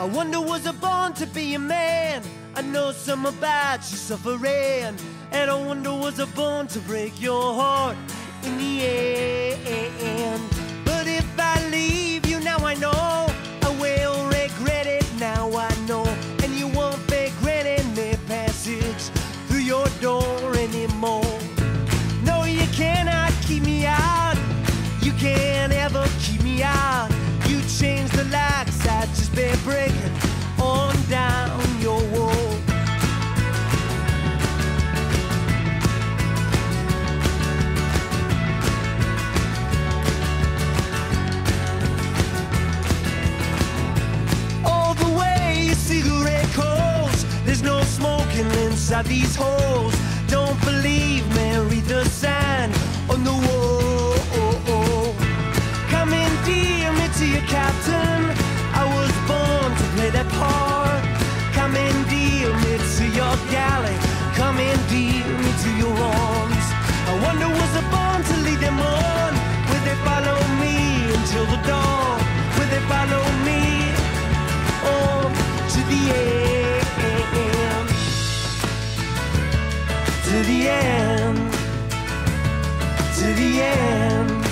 I wonder was I born to be a man? I know some about you suffering, and I wonder was I born to break your heart in the end? these holes. Don't believe me, read the sign. to the end, to the end,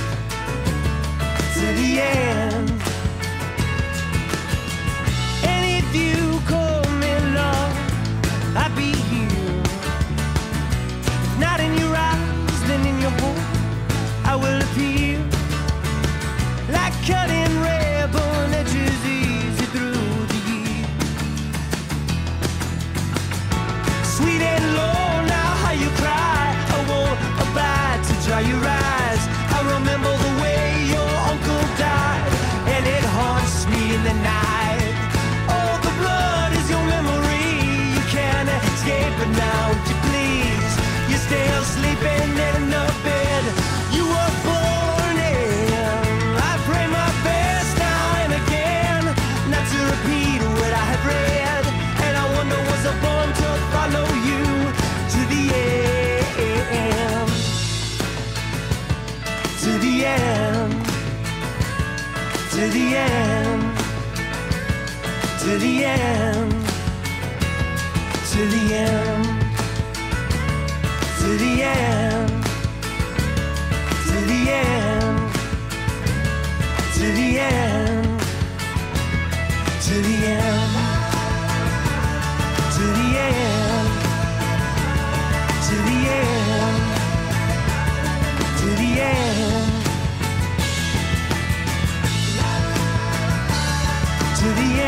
to the end. And if you call me love, I'd be here. If Not in your eyes, then in your heart, I will appear like cutting ribbon edges easy through the year, Sweet and low. are you right? to the end, to the end, to the end, to the end.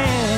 man.